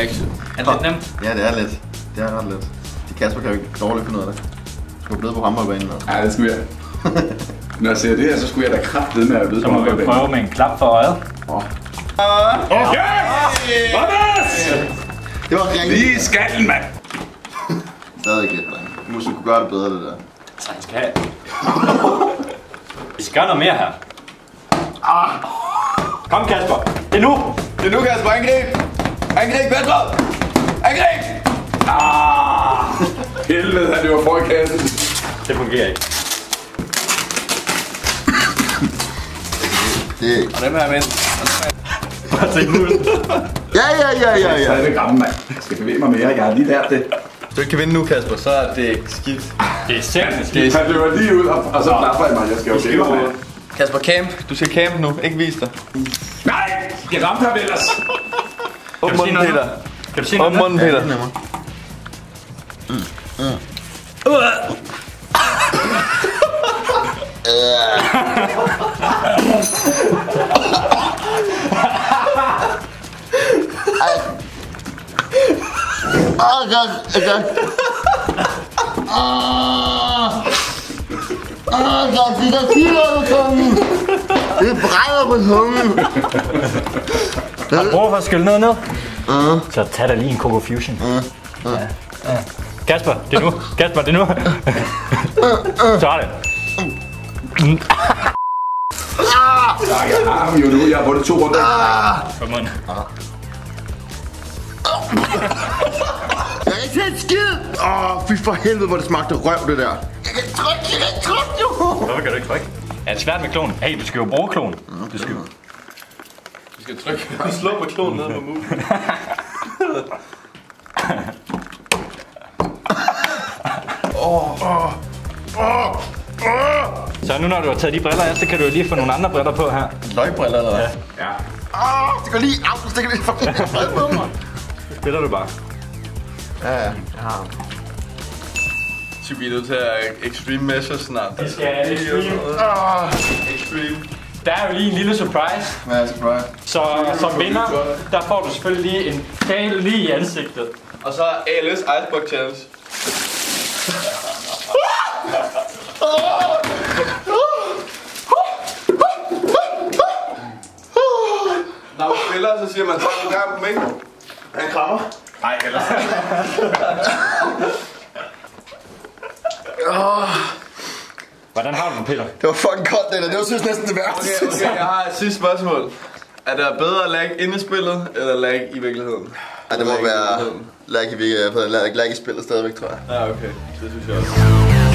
Er det lidt nemt? Ja, det er lidt. Det er ret let. De Kasper kan jo ikke dårligt finde ud af det. Du er blevet på håndboldbanen. og- Ja, det skulle jeg. Når jeg ser det her, så skulle jeg da kraftedt med at vide Så må vi prøve med en klap for øjet. Det var rigtig. Lige i skallen, mand! Stadig ikke dreng. Du måske kunne gøre det bedre, det der. Så han skal have. Vi skal gøre noget mere her. Kom Kasper, det er nu! Det er nu, Kasper. Angreb! Angreb, Petra! Angreb! Ah! Helvede, han løber for i kassen. Det fungerer ikke. Det Og dem her mænd. Bare se nu. Ja, ja, ja, ja, Jeg er ja. stadigvæk gammel, mand. Jeg skal bevæge mig mere. Jeg har lige lært det. Hvis du ikke kan vinde nu, Kasper, så er det skidt. Det er simpelthen skidt. Han løber lige ud, og, og så klapper jeg mig. Jeg skal jo bevæge mig. Kasper, camp. Du skal camp nu. Ikke vise dig. Nej! Jeg ramte ham ellers. Åbn noget nu? Kan du sige noget? Åbn munden, Peter. Åh, godt, godt. Åh, Åh, godt, det der kilder på tungen. Det brænder på tungen. Har du brug for at skylle noget ned? Så tag da lige en Coco Fusion. Ja. Ja. Kasper, det er nu. Kasper, det er nu. Sådan. Jeg har ham jo nu. Jeg har vundet to runder. Kom on. Jeg kan ikke se en skid! Åh, oh, fy for helvede, hvor det smagte røv, det der. Jeg kan trykke, jeg kan trykke, jo! Hvorfor kan du ikke trykke? Er det svært med klonen? Hey, du skal jo bruge klonen. Du skal jo. Du skal trykke og slå på klonen ned på musen. Så nu når du har taget de briller af, så kan du jo lige få nogle andre briller på her. Løgbriller, eller hvad? Ja. Åh, oh, det går lige af, det stikker lige fucking fred på mig. Spiller du bare. Ja, ja. Så vi er nødt til at extreme measures snart. Vi skal extreme. Extreme. Der er jo lige en lille surprise. Hvad er surprise? Så som vinder, der får du selvfølgelig lige en kale lige i ansigtet. Og så ALS Iceberg Challenge. Når man spiller, så siger man ikke? Han krammer. Nej, ellers. Hvordan har du den, Peter? Det var fucking koldt, det der. Det var synes næsten det værste. Okay, okay, jeg har et sidste spørgsmål. Er der bedre lag inde i spillet, eller lag i virkeligheden? Ja, det må være virkeligheden. lag i, lag, lag i spillet stadigvæk, tror jeg. Ja, okay. Det synes jeg også.